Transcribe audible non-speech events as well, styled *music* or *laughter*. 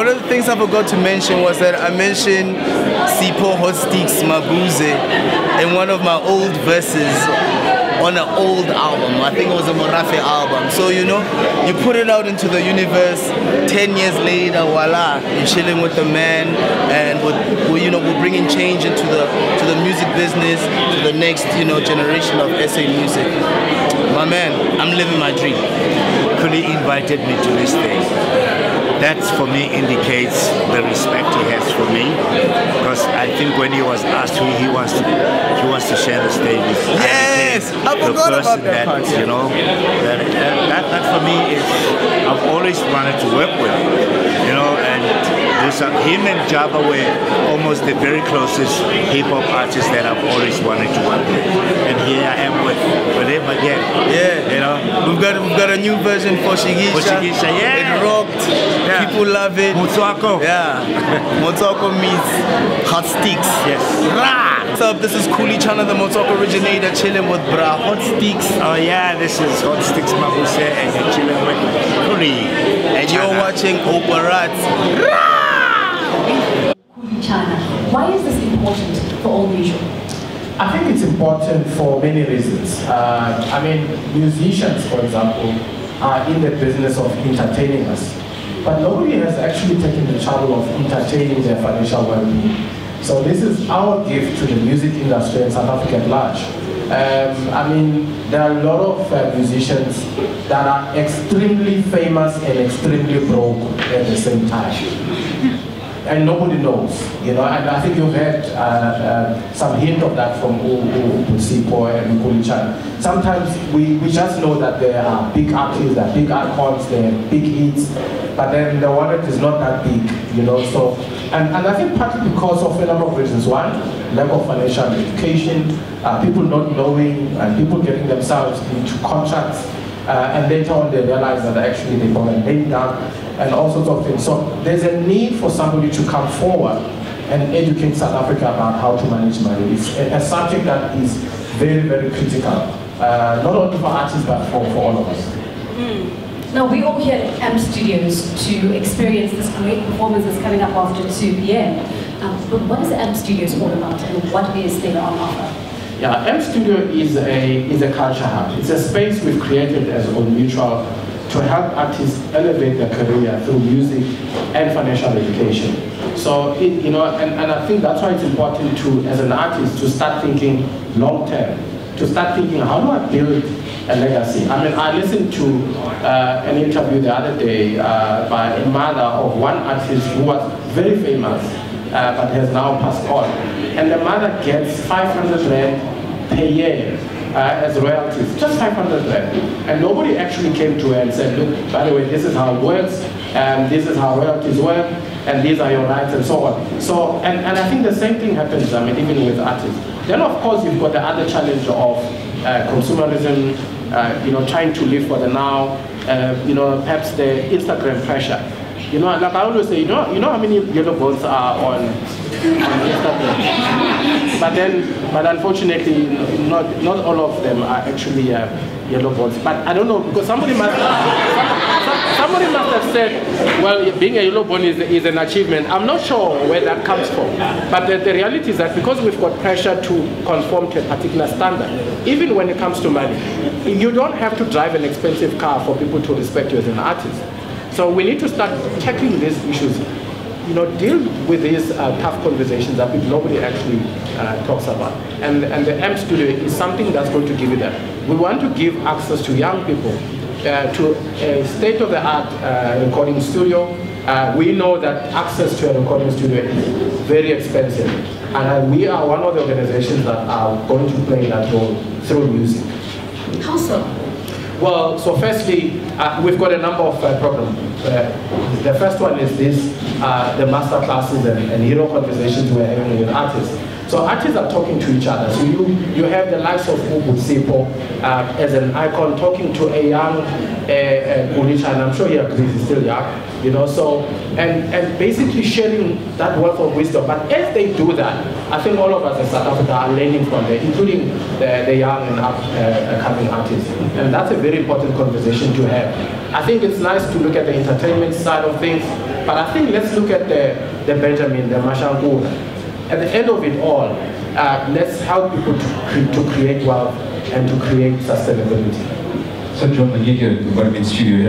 one of the things I forgot to mention was that I mentioned Sipho Hotstix Mabuse in one of my old verses on an old album. I think it was a Morafe album. So you know, you put it out into the universe. Ten years later, voila, you're chilling with the man, and we're, you know we're bringing change into the to the music business, to the next you know generation of SA music. My man, I'm living my dream. Khuli invited me to this thing. That for me indicates the respect he has for me because I think when he was asked who he wants to he wants to share the stage with yes I the person that, part, yeah. you know that, that, that for me is I've always wanted to work with you know and this, uh, him and Jabba were almost the very closest hip hop artists that I've always wanted to work with and here I am with, with him again yeah you know we've got we've got a new version for Shikisha, for Shikisha yeah it rocked yeah. People love it Motswako yeah *laughs* Motswako meets Hotstix yes Rah! What's up? This is Khuli Chana, the Motswako originator, chilling with Bra Hotstix. Oh yeah, this is Hotstix Mabuse, and you're chilling with Khuli. And you're watching Operat. Khuli Chana, why is this important for Old Mutual? I think it's important for many reasons. Uh, I mean, musicians, for example, are in the business of entertaining us. But nobody has actually taken the trouble of entertaining their financial well-being. So this is our gift to the music industry in South Africa at large. Um, I mean, there are a lot of uh, musicians that are extremely famous and extremely broke at the same time. And nobody knows, you know, and I think you've heard uh, uh, some hint of that from Sipho and Khuli Chana. Sometimes we, we just know that there are big artists, there are big icons, there are big hits, but then the wallet is not that big, you know, so and, and I think partly because of a number of reasons. One, lack of financial education, uh, people not knowing, and people getting themselves into contracts, uh, and later on they realize that actually they got a name down, and all sorts of things. So there's a need for somebody to come forward and educate South Africa about how to manage money. It's a, a subject that is very, very critical, uh, not only for artists, but for, for all of us. Mm. Now, we're all here at AMPD Studios to experience this great performance that's coming up after 2 p.m. Um, but what is AMPD Studios all about and what is there on offer? Yeah, AMPD Studio is a, is a culture hub. It's a space we've created as Old Mutual to help artists elevate their career through music and financial education. So, it, you know, and, and I think that's why it's important to, as an artist, to start thinking long term, to start thinking, how do I build a legacy. I mean, I listened to uh, an interview the other day uh, by a mother of one artist who was very famous, uh, but has now passed on. And the mother gets 500 rand per year uh, as royalties, just 500 rand. And nobody actually came to her and said, look, by the way, this is how it works, and this is how royalties work, and these are your rights, and so on. So, and, and I think the same thing happens, I mean, even with artists. Then, of course, you've got the other challenge of uh, consumerism, uh, you know, trying to live for the now, uh, you know, perhaps the Instagram pressure. You know, like I always say, you know, you know how many yellow balls are on, on Instagram? But then, but unfortunately, not, not all of them are actually uh, yellow balls. But I don't know, because somebody must, somebody must have said, well, being a yellow bone is, is an achievement. I'm not sure where that comes from. But the, the reality is that because we've got pressure to conform to a particular standard, even when it comes to money, you don't have to drive an expensive car for people to respect you as an artist. So we need to start tackling these issues you know, deal with these uh, tough conversations that nobody actually uh, talks about. And, and the AMPD Studio is something that's going to give you that. We want to give access to young people uh, to a state-of-the-art uh, recording studio. Uh, we know that access to a recording studio is very expensive. And uh, we are one of the organizations that are going to play that role through music. Well, so firstly, uh, we've got a number of uh, programs. Uh, the first one is this, the master classes and, and hero conversations we're having with artists. So artists are talking to each other. So you, you have the likes of Ubu Sipho uh, as an icon talking to a young uh, uh, and I'm sure he agrees, he's still young, You know, so, and, and basically sharing that wealth of wisdom. But as they do that, I think all of us in South Africa are learning from them, including the, the young and up, uh, coming artists. And that's a very important conversation to have. I think it's nice to look at the entertainment side of things, but I think let's look at the, the Benjamin, the Mashangu. At the end of it all, uh, let's help people to, to create wealth and to create sustainability. So John, we're here to Vitamin Studio here.